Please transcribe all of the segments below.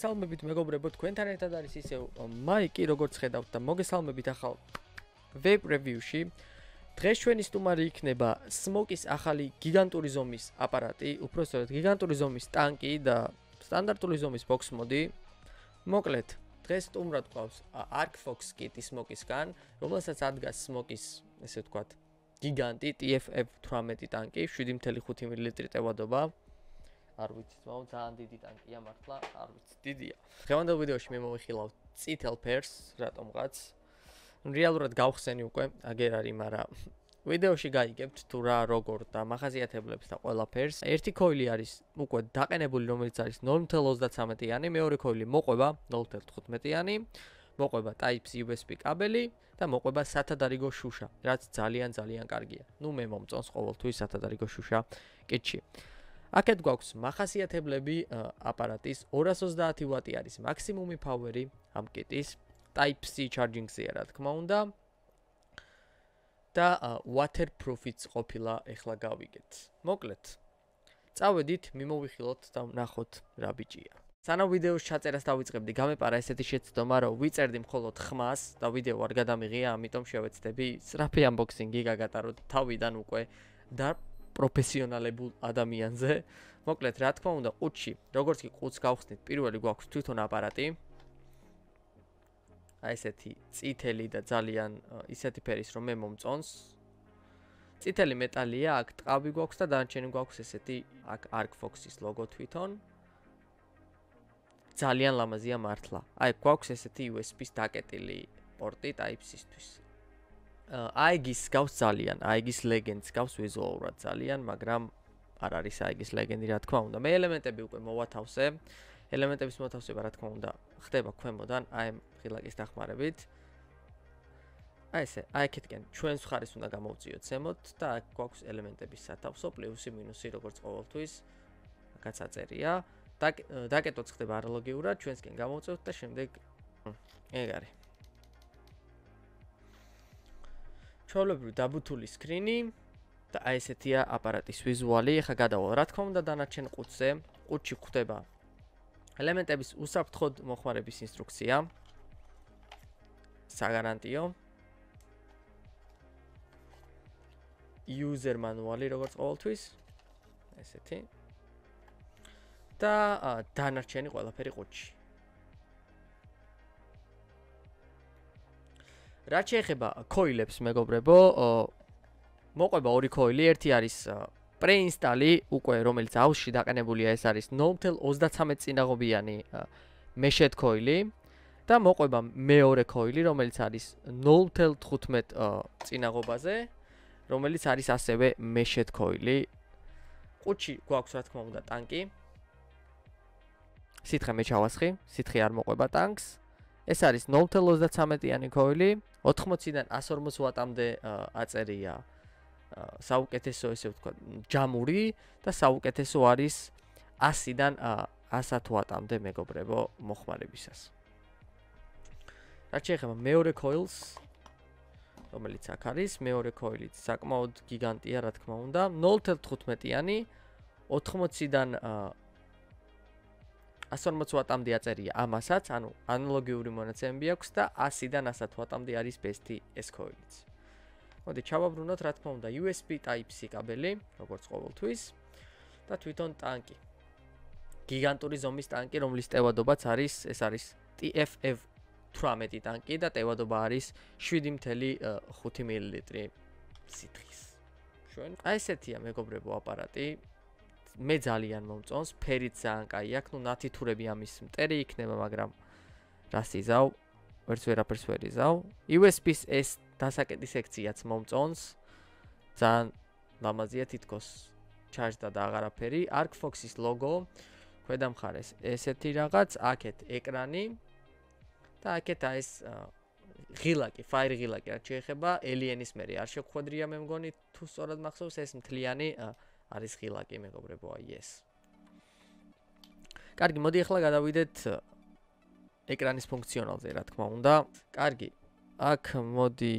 მოგესალმებით მეგობრებო, თქვენთან ერთად არის ისევ მაიკი, როგორც ხედავთ და მოგესალმებით ახალ ვებ რევიუში. დღეს ჩვენი სტუმარი იქნება Smoke-ის ახალი გიგანტური ზომის აპარატი, უпростоრად გიგანტური ზომის ტანკი და სტანდარტული ზომის Box მოდი. მოკლედ, დღეს სტუმრად გვყავს Arc Fox Kit-ი Smoke-ისგან, რომელსაც ადგას Smoke-ის, ესე ვთქვათ, გიგანტი TFF 18 ტანკი, 7.5 მილილიტრი ტევადობა. Mm არ ვიცი, თუმცა ძალიან დიდი ტანკია მართლა, არ ვიცი, დიდია. დღევანდელ ვიდეოში მე მომიხილავ წითელ ფერს, რატომღაც. რეალურად გავხსენი უკვე, აგერ არის, მაგრამ ვიდეოში გაიგებთ თუ რა როგორ და მახაზიათებლებს და ყველაფერს. ერთი კოილი არის უკვე დაყენებული, რომელიც არის 0.33-იანი, მეორე კოილი მოყვება 0.15-იანი. მოყვება Type-C USB კაბელი და მოყვება სათადარიგო შუშა, რაც ძალიან ძალიან კარგია. ნუ მე მომწონს ყოველთვის სათადარიგო შუშა კეთში. აქეთ გვაქვს מחასიათებლები აპარატის 230 ვატი არის მაქსიმუმი პაუერი ამ კიტის Type-C charging-ზე რა თქმა უნდა და waterproof-იც ყოფილა ეხლა გავიგეთ. მოკლედ წავედით, მიმოვიხილოთ და ვნახოთ რა ბიჭია. სანამ ვიდეოს ჩაწერას დავიწყებდი, გამეპარა ესეთი შეცდომა, რომ ვიწერდი მხოლოდ ხმას და ვიდეო არ გადამიღია, ამიტომ შევეცდები სწრაფი unboxing-ი გაგატაროთ თავიდან უკვე და პროფესიონალებულ ადამიანზე. მოკლედ, რა თქმა უნდა, ყუთში, როგორც კი ყუთს გავხსნით, პირველი გვაქვს თვითონ აპარატი. აი ესეთი წითელი და ძალიან ისეთი ფერის, რომ მე მომწონს. წითელი მეტალია, აქ ტყავი გვაქვს და დანარჩენი გვაქვს ესეთი აქ Arcfox-ის ლოგო თვითონ. ძალიან ლამაზია მართლა. აი გვაქვს ესეთი USB-ს დაკეტილი პორტი Type-C-ისთვის. აიგის გავს ძალიან, აიგის ლეგენდს გავს ვიზუალურად ძალიან, მაგრამ არ არის აიგის ლეგენდი რა თქმა უნდა. მე ელემენტები უკვე მოვათავსე. ელემენტების მოთავსება რა თქმა უნდა ხდება ქვემოდან, აი ღილაკის დახმარებით. აი ესე, აი კეთკენ, ჩვენს ხარის უნდა გამოვწიოთ ზემოთ და აქ გვაქვს ელემენტების სათავსო პლუსი მინუსი როგორც ყოველთვის. აქაც აწერია. დაკეტოც ხდება არალოგიურად, ჩვენსკენ გამოვწევთ და შემდეგ ეგ არის. ჩვეულებრივი დაბუთული სკრინი და აი ესეთია აპარატის ვიზუალი. ეხა გადავალ, რა თქმა უნდა, დანარჩენ ყუთზე. ყუთში ხვდება ელემენტების უსაფრთხოდ მოხმარების ინსტრუქცია. საგარანტიო. user manual-ი როგორც ყოველთვის. ესეთი. და დანარჩენი ყველაფერი ყუთში. რაც შეეხება კოილებს მეგობრებო, მოყვება ორი კოილი, ერთი არის პრეინსტალი, უკვე რომელიც აუში დაყენებულია, ეს არის 0.33 წინაღობიანი მეშეთ კოილი და მოყვება მეორე კოილი, რომელიც არის 0.15 წინაღობაზე, რომელიც არის ასევე მეშეთ კოილი. ყუთში გვაქვს რა თქმა უნდა ტანკი. სითხე მე ჩავასხი, სითხე არ მოყვება ტანკს. ეს არის 0.33-იანი კოილი. 80-დან 140 ვატამდე აწერია საუკეთესო ესე ვთქვა ჯამური და საუკეთესო არის 100-დან 100 ვატამდე მეგობრებო მოხმარებისას. რაც შეეხება მეორე coils რომელიც აქ არის, მეორე coil-იც საკმაოდ გიგანტია, რა თქმა უნდა, 0.15-იანი 80-დან 140 ვატამდე აწერია ამასაც, ანუ ანალოგიური მონაცემები აქვს და 100-დან 100 ვატამდე არის ბესტი ეს კოილიც. მოდი ჩავაბრუნოთ, რა თქმა უნდა, USB Type-C კაბელი, როგორც ყოველთვის და თვითონ ტანკი. გიგანტური ზომის ტანკი, რომლის ტევადობაც არის, ეს არის TFF 18 ტანკი და ტევადობა არის 7.5 მლ სითხის. ჩვენ აი ესეთია მეგობრებო აპარატი, მე ძალიან მომწონს, ფერიც ძალიან კაი აქვს, ნუ ნათითურები ამის მტერი იქნება, მაგრამ რას იზავ? ვერც ვერაფერს ვერ იზავ. USB-ს ეს დასაკეტი სექციაც მომწონს. ძალიან ლამაზია თითქოს ჩარჯდა და აღარაფერი. Arcfox-ის ლოგო ქვედა მხარეს ესეთი რაღაც, აქეთ ეკრანი და აქეთ აი ეს ღილაკი, ფაირი ღილაკი რაც შეეხება Alien-ის მერე არ შეგხვედრია მე მგონი თუ სწორად მახსოვს ეს მთლიანი არის ღილაკი მეგობრებო აი ეს კარგი მოდი ახლა გადავიდეთ ეკრანის ფუნქციონალზე რა თქმა უნდა კარგი აქ მოდი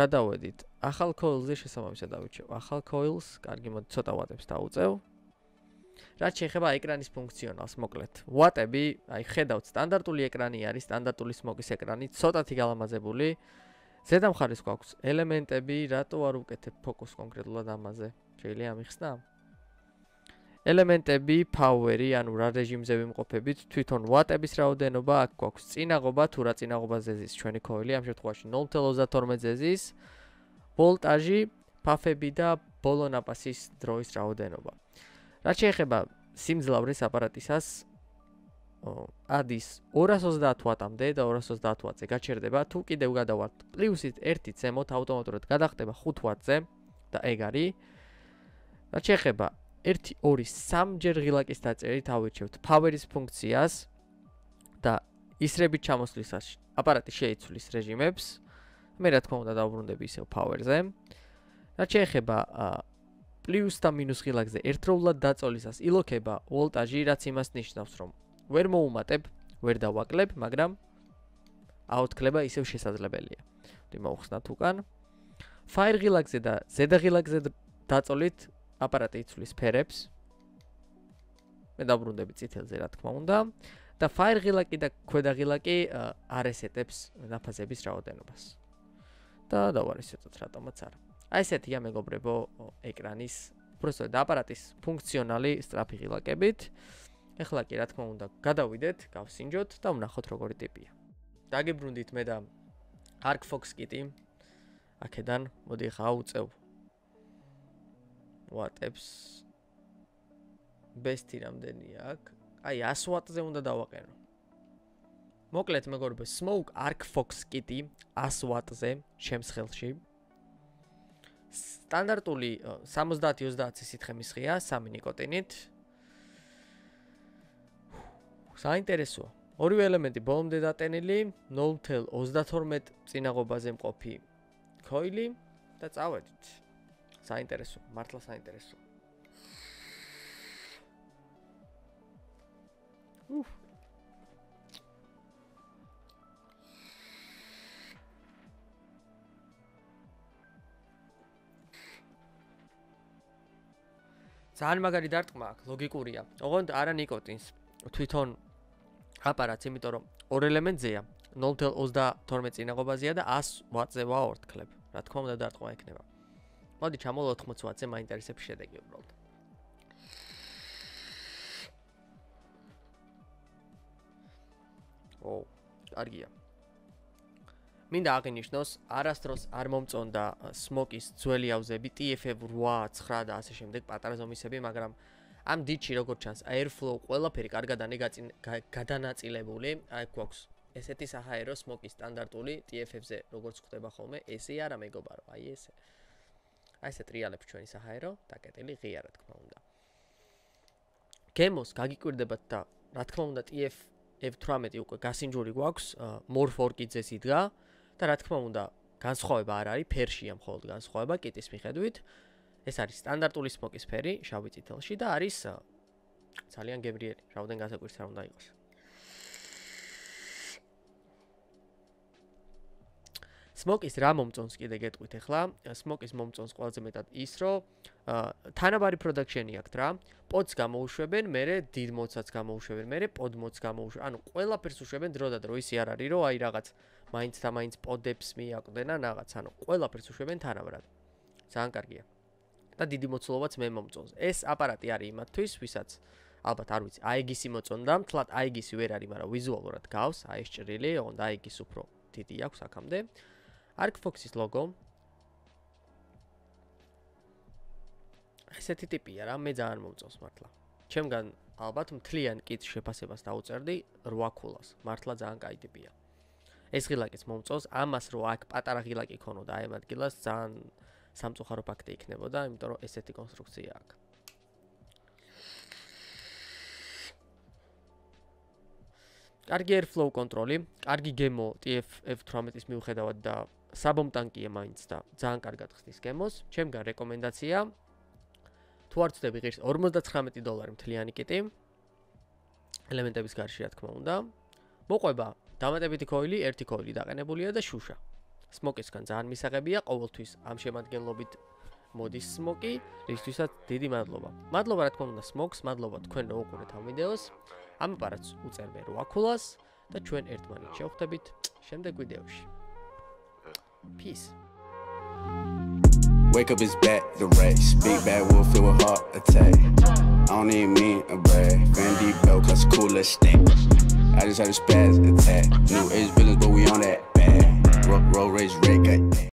გადავედით ახალ coil-ზე შესაბამისად დავიჩევ ახალ coils კარგი მოდი ცოტა ვატებს დაუწევ რაც შეეხება ეკრანის ფუნქციონალს, მოკლედ. ვატები, აი ხედავთ, სტანდარტული ეკრანი არის, სტანდარტული smoke-ის ეკრანი, ცოტათი გალამაზებული. ზედა მხარეს გვაქვს ელემენტები, რატო არ უკეთებ ფოკუს კონკრეტულად ამაზე? შეიძლება მიხსნა? ელემენტები, power-ი, ანუ რა რეჟიმზე ვიმყოფებით, თვითონ ვატების რაოდენობა, აქ გვაქვს წინაღობა, თუ რა წინაღობაზე ზის ჩვენი coil-ი, ამ შემთხვევაში 0.32 ზეზის, ვოლტაჟი, ფაფები და ბოლო ნაპასის დროის რაოდენობა. რაც შეეხება სიმძლავრეს აპარატისას ადის 230 ვატამდე და 230 ვატზე გაჩერდება თუ კიდევ გადავართ პლუსით 1 ზემოთ ავტომატურად გადახტება 5 ვატზე და ეგ არის რაც შეეხება 1 2 3 ჯერ ღილაკის დაწერით ავირჩევთ power-ის ფუნქციას და ისრებით ჩამოსვლისას აპარატი შეიცვლის რეჟიმებს მე რა თქმა უნდა დავბრუნდები ისევ power-ზე რაც შეეხება პლუს და მინუს ღილაკზე ერთდროულად დაწოლისას ილოქება ვოლტაჟი, რაც იმას ნიშნავს, რომ ვერ მოუმატებ, ვერ დავაკლებ, მაგრამ აუთკლება ისევ შესაძლებელია. თუმცა მოხსნათ უკან. ფაერ ღილაკზე და ზედა ღილაკზე დაწოლით აპარატი იცვლის ფერებს. მე დაბრუნდები წითელზე, რა თქმა უნდა. და ფაერ ღილაკი და ქვედა ღილაკი არესეტებს ნაფაზების რაოდენობას. და დავარესეტოთ რატომაც არა. აი ესეთია მეგობრებო ეკრანის უბრალოდ აპარატის ფუნქციონალი სტრაფი ღილაკებით. ეხლა კი რა თქმა უნდა გადავიდეთ, გავსინჯოთ და ვნახოთ როგორი ტიპია. დაგიბრუნდით მე და Arc Fox Kitty. აქედან მოდი ხა აუწევ. ვატებს ბესტი რამდენია აქ? აი 100 ვატზე უნდა დავაყენო. მოკლედ მეგობრებო, Smoke Arc Fox Kitty 100 ვატზე შემსხელში სტანდარტული 70-30 სითხემის ღია, 3 ნიკოტინით. საინტერესოა. ორივე ელემენტი ბოლომდე დატენილი, 0.32 წინაღობაზე მყოფი coil-ი და წავედით. საინტერესო, მართლა საინტერესო. უფ ძალიან მაგარი დარტყმა აქვს, ლოგიკურია. ოღონდ არა ნიკოტინს. თვითონ აპარატს, იმიტომ რომ ორ ელემენტზეა, 0.32 წინაღობაზეა და 100 ვატზე ვაორთქლებ. რა თქმა უნდა დარტყმა ექნება. მოდი ჩამოვალ 80 ვატზე, მაინტერესებს შედეგი უბრალოდ. ო, კარგია. მინდა აღინიშნოს, არასდროს არ მომწონდა smoke-ის ძველი აუზები TF8, 9 და ასე შემდეგ პატარა ზომისები, მაგრამ ამ დიჩი როგორც ჩანს, airflow ყველაფერი კარგად განაწილებული, აი გვაქვს ესეთი საჰაერო smoke-ის სტანდარტული TF-ზე როგორც ხდება ხოლმე, ესე არა მეგობარო, აი ესე. აი ესე ტრიალებს ჩვენი საჰაერო, დაკეტილი ღია რა თქმა უნდა. გემოს გაგიკვირდებათ და რა თქმა უნდა TF F18 უკვე გასინჯური გვაქვს, More 4-კიძეს იდგა. და რა თქმა უნდა, განსხვავება არ არის ფერშია მხოლოდ განსხვავება კიტის მიხედვით. ეს არის სტანდარტული სმოკის ფერი, შავი წითელში და არის ძალიან გემრიელი, რაოდენ გასაკვირს არ უნდა იყოს. სმოკის რა მომწონს კიდე გეტყვით ახლა? სმოკის მომწონს ყველაზე მეტად ის, რომ თანაბარი პროდაქშენი აქვს რა. პოდს გამოუშვებენ, მერე დიდ მოცაც გამოუშვებენ, მერე პოდ მოც გამოუშვებენ. ანუ ყველაფერს უშვებენ დრო და დრო, ისი არ არის, რომ აი რაღაც მაინც და მაინც პოდებს მიაკვდნენ ან რაღაც, ანუ ყველაფერს უშვებენ თანაბრად. ძალიან კარგია. და დიდი მოცულობაც მე მომწონს. ეს აპარატი არის იმათთვის, ვისაც ალბათ არ ვიცი, აიგისი მოწონდა, თლათ აიგისი ვერ არის, მაგრამ ვიზუალურად გავს, აი ეს ჭრილი, ოღონდ აიგის უფრო დიდი აქვს აქამდე. Arc Fox-ის ლოგო. ესეთი ტიპია რა, მე ძალიან მომწონს მართლა. ჩემგან ალბათ მთლიან კით შეფასებას დაუწერდი 8 ქულას. მართლა ძალიან კაი ტიპია. ეს ღილაკიც მომწონს, ამას რო აქ პატარა ღილაკი ქონოდა აი ამ ადგილას ძალიან სამწუხარო ფაქტი იქნებოდა, იმიტომ რომ ესეთი კონსტრუქცია აქვს. კარგი airflow კონტროლი, კარგი გემო TF F18-ის მიუხედავად და საბომტანკია მაინც და ძალიან კარგად ხსნის გემოს. ჩემგან რეკომენდაცია თუ არ ცდები ღირს 59 დოლარი მთლიანი კიტი ელემენტების გარშე რა თქმა უნდა. მოყვება დამატებითი კოილი, ერთი კოილი დაყენებულია და შუშა. სმოკისგან ძალიან მისაღებია ყოველთვის ამ შემადგენლობით მოდის სმოკი, რისთვისაც დიდი მადლობა. მადლობა რა თქმა უნდა სმოკს, მადლობა თქვენ რომ უყურეთ ამ ვიდეოს. ამ პარაც უწერმე 8 ქულას და ჩვენ ერთმანეთს შევხვდებით შემდეგ ვიდეოში. Peace. Wake up, it's back, the race. Big bad wolf, feel a heart attack. I don't even mean a brag. Fendi belt, cause cool stink. I just had a spaz attack. New age villains, but we on that bad. Roll, rage, red.